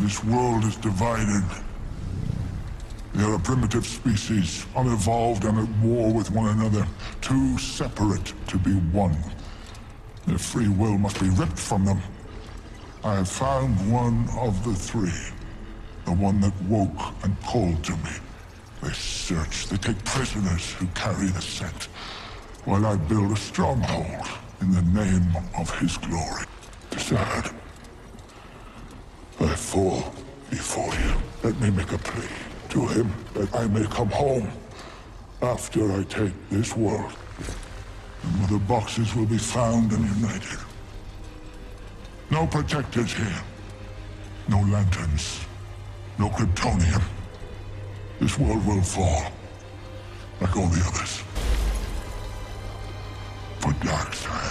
This world is divided. They are a primitive species, unevolved and at war with one another, too separate to be one. Their free will must be ripped from them. I have found one of the three. The one that woke and called to me. They search, they take prisoners who carry the scent, while I build a stronghold in the name of his glory. Sad. I fall before you. Let me make a plea to him that I may come home after I take this world. And the boxes will be found and united. No protectors here. No lanterns. No Kryptonians. This world will fall. Like all the others. For Darkseid.